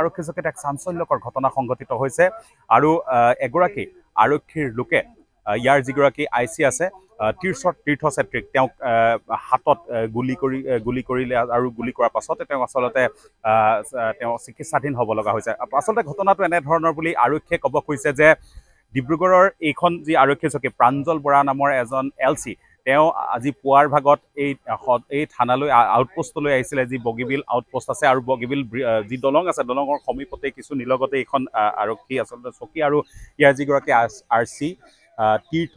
আৰক্ষী চকীত এক চাঞ্চল্যকৰ ঘটনা সংঘটিত হৈছে। আৰু এগৰাকী আৰক্ষীৰ লোকে ইয়াৰ যিগৰাকী আই চি আছে তীৰ্থ তীৰ্থ চেত্ৰীক তেওঁক হাতত গুলী কৰি গুলী কৰিলে আৰু গুলী কৰাৰ পাছতে তেওঁ আচলতে তেওঁ চিকিৎসাধীন হ'ব লগা হৈছে। আচলতে ঘটনাটো এনেধৰণৰ বুলি আৰক্ষীয়ে ক'ব খুজিছে যে ডিব্ৰুগড়ৰ এইখন যি আৰক্ষী চকী প্ৰাঞ্জল বৰা নামৰ এজন এল চি তেওঁ আজি পুৱাৰ ভাগত এই এই থানালৈ আউটপোষ্টলৈ আহিছিলে যি বগীবিল আউটপোষ্ট আছে আৰু বগীবিল যি দলং আছে দলঙৰ সমীপতে কিছু নিলগতে এইখন আৰক্ষী আচলতে চকী আৰু ইয়াৰ যিগৰাকী আৰ চি তীৰ্থ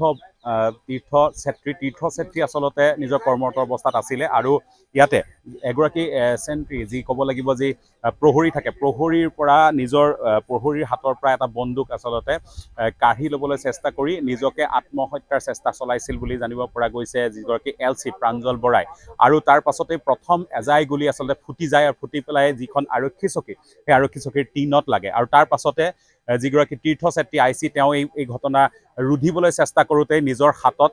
তীৰ্থ চেত্ৰী তীৰ্থ চেত্ৰী আচলতে নিজৰ কৰ্মৰত অৱস্থাত আছিলে আৰু ইয়াতে এগৰাকী আহ, চেন্ট্ৰী যি ক'ব লাগিব যি প্ৰহৰী থাকে। প্ৰহৰীৰ পৰা নিজৰ প্ৰহৰীৰ হাতৰ পৰা এটা বন্দুক আচলতে কাঢ়ি ল'বলৈ চেষ্টা কৰি নিজকে আত্মহত্যাৰ চেষ্টা চলাইছিল বুলি জানিব পৰা গৈছে যিগৰাকী এল চি প্ৰাঞ্জল বৰাই। আৰু তাৰ পাছতেই প্ৰথম এজাই গুলি আচলতে ফুটি যায় আৰু ফুটি পেলাই যিখন আৰক্ষী চকী সেই আৰক্ষী চকীৰ টিনত লাগে। আৰু তাৰ পাছতে যিগৰাকী তীৰ্থ চেত্ৰী আই চি তেওঁ এই এই ঘটনা ৰুধিবলৈ চেষ্টা কৰোঁতেই নিজৰ হাতত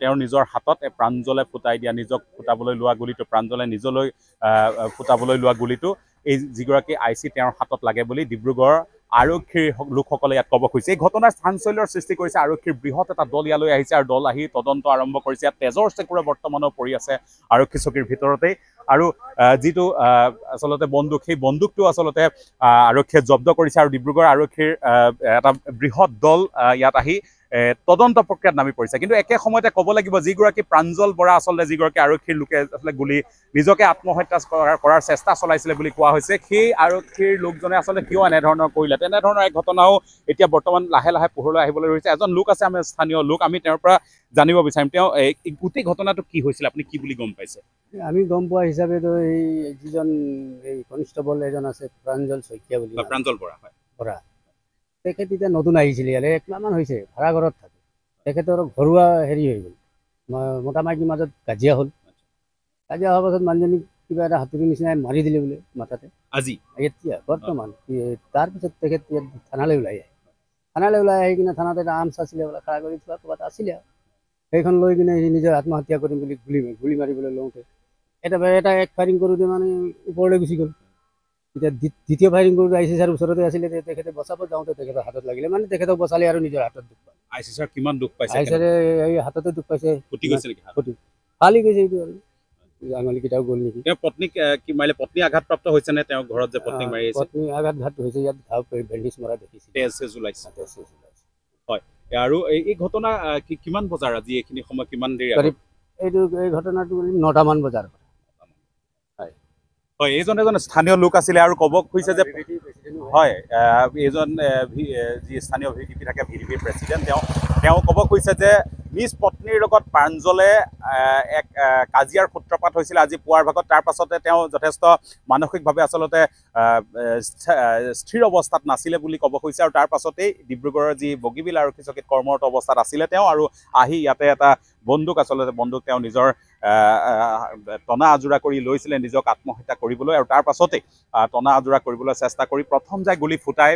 তেওঁৰ নিজৰ হাতত প্ৰাঞ্জলে ফুটাই দিয়া নিজক ফুটাবলৈ লোৱা গুলিটো প্ৰাঞ্জলে নিজলৈ ফুটাবলৈ লোৱা গুলিটো এই যিগৰাকী আই চি তেওঁৰ হাতত লাগে বুলি ডিব্ৰুগড় আৰক্ষীৰ লোকসকলে ইয়াত ক'ব খুজিছে। এই ঘটনাৰ চাঞ্চল্যৰ সৃষ্টি কৰিছে আৰক্ষীৰ বৃহৎ এটা দল ইয়ালৈ আহিছে আৰু দল আহি তদন্ত আৰম্ভ কৰিছে। ইয়াত তেজৰ চেকুৰে বৰ্তমানো পৰি আছে আৰক্ষী চকীৰ ভিতৰতেই। আৰু যিটো আচলতে বন্দুক সেই বন্দুকটো আচলতে আৰক্ষীয়ে জব্দ কৰিছে আৰু ডিব্ৰুগড় আৰক্ষীৰ এটা বৃহৎ দল ইয়াত আহি তদন্ত প্ৰক্ৰিয়াত নামি পৰিছে। কিন্তু একে সময়তে ক'ব লাগিব যিগৰাকী প্ৰাঞ্জল বৰা আচলতে যিগৰাকী আৰক্ষীৰ লোকে আচলতে গুলি নিজকে আত্মহত্যা কৰাৰ কৰাৰ চেষ্টা চলাইছিলে বুলি কোৱা হৈছে সেই আৰক্ষীৰ লোকজনে আচলতে কিয় এনেধৰণৰ কৰিলে? তেনেধৰণৰ এক ঘটনাও এতিয়া বৰ্তমান লাহে লাহে পোহৰলৈ আহিবলৈ ধৰিছে। এজন লোক আছে আমাৰ স্থানীয় লোক আমি তেওঁৰ পৰা জানিব বিচাৰিম। তেওঁ গোটেই ঘটনাটো কি হৈছিল? আপুনি কি বুলি গম পাইছে? আমি গম পোৱা হিচাপেতো এই যিজন এই কনিষ্টবল এজন আছে প্ৰাঞ্জল শইকীয়া বুলি প্ৰাঞ্জল বৰা হয়। কৰা তেখেত এতিয়া নতুন আহিছিলে ইয়ালৈ একমাহমান হৈছে ভাড়া থাকে। তেখেতৰ ঘৰুৱা হেৰি হৈ গ'ল। মতা মাইকীৰ মাজত কাজিয়া হ'ল। কাজিয়া হোৱাৰ পাছত মানুহজনীক কিবা এটা হাতুৰি নিচিনাই মাৰি দিলে বোলে মাথাতে। আজি? এতিয়া বৰ্তমান। তাৰপিছত তেখেত ইয়াত থানালৈ ওলাই আহে। থানালৈ ওলাই আহি কিনে থানাত এটা আৰ্মছ আছিলে বোলে খাৰা কৰি থোৱা ক'ৰবাত আছিলে আৰু। সেইখন লৈ কিনে সি নিজৰ আত্মহত্যা কৰিম বুলি গুলি গুলি মাৰিবলৈ লওঁতে এটা এটা এক ফায়াৰিং কৰোঁতে মানে ওপৰলৈ গুচি গ'ল। এতিয়া দ্বি- দ্বিতীয় ফায়াৰিং কৰোঁতে আই চি ছাৰ ওচৰতে আছিলে তেখেতে বচাব যাওঁতে তেখেতৰ হাতত লাগিলে। মানে তেখেতক বচালে আৰু নিজৰ হাতত দুখ পালে। আই চি ছাৰ কিমান দুখ পাইছে আই ছাৰে এই হাততে দুখ পাইছে। ফুটি গৈছে নেকি হাত? ফালি গৈছে এইটো আৰু। আঙুলিকেইটাও গ'ল নেকি? তেওঁ পত্নীক কি মাৰিলে? পত্নী আঘাতপ্ৰাপ্ত হৈছে নে তেওঁৰ ঘৰত যে পত্নীক মাৰি পত্নী আঘাত ঘাত হৈছে ইয়াত ঘাও বেণ্ডেজ মৰা দেখিছিল তেজ চেজ ওলাইছে। আৰু এই ঘটনা কিমান বজাৰ আজি এইখিনি সময় কিমান দেৰি এইটো এই ঘটনাটো নটামান বজাৰ হয়। এইজন এজন স্থানীয় লোক আছিলে আৰু ক'ব খুজিছে যে হয়। এইজন যি স্থানীয় ভি ডি পি থাকে ভি ডি পিৰ প্ৰেচিডেণ্ট তেওঁ তেওঁ ক'ব খুজিছে যে নিজ পত্নীৰ লগত প্ৰাঞ্জলে এক কাজিয়াৰ সূত্ৰপাত হৈছিলে আজি পুৱাৰ ভাগত। তাৰ পাছতে তেওঁ যথেষ্ট মানসিকভাৱে আচলতে স্থিৰ অৱস্থাত নাছিলে বুলি ক'ব খুজিছে আৰু তাৰ পাছতেই ডিব্ৰুগড়ৰ যি বগীবিল আৰক্ষী চকীত কৰ্মৰত অৱস্থাত আছিলে তেওঁ আৰু আহি ইয়াতে এটা বন্দুক আচলতে বন্দুক তেওঁ নিজৰ টনা আজোৰা কৰি লৈছিলে নিজক আত্মহত্যা কৰিবলৈ আৰু তাৰ পাছতেই আহ, টনা আজোৰা কৰিবলৈ চেষ্টা কৰি প্ৰথম যায় গুলী ফুটাই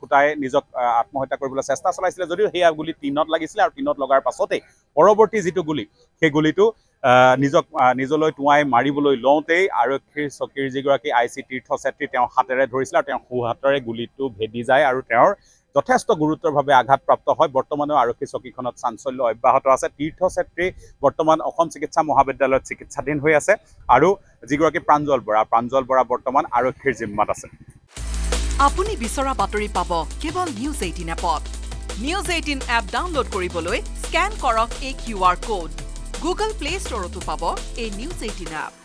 ফুটাই নিজক আত্মহত্যা কৰিবলৈ চেষ্টা চলাইছিলে যদিও সেয়া গুলী টিনত লাগিছিলে আৰু টিনত লগাৰ পাছতেই পৰৱৰ্তী যিটো গুলী সেই গুলীটো নিজক নিজলৈ টুৱাই মাৰিবলৈ লওঁতেই আৰক্ষীৰ চকীৰ যিগৰাকী আই চি তীৰ্থ চেত্ৰী তেওঁ হাতেৰে ধৰিছিলে আৰু তেওঁ সোঁ হাতেৰে গুলীটো ভেদি যায় আৰু তেওঁৰ যথেষ্ট গুৰুতৰভাৱে আঘাতপ্ৰাপ্ত হয়। বৰ্তমানেও আৰক্ষী চকীখনত চাঞ্চল্য অব্যাহত আছে। তীৰ্থ চেত্ৰী বৰ্তমান অসম চিকিৎসা মহাবিদ্যালয়ত চিকিৎসাধীন হৈ আছে আৰু যিগৰাকী প্ৰাঞ্জল বৰা প্ৰাঞ্জল বৰা বৰ্তমান আৰক্ষীৰ জিম্মাত আছে। আপুনি বিচৰা বাতৰি পাব কেৱল নিউজ এইটিন এপত। নিউজ এইটিন এপ ডাউনলোড কৰিবলৈ স্কেন কৰক এই Q R code. Google Play ষ্টৰতো পাব এই নিউজ এইটিন এপ।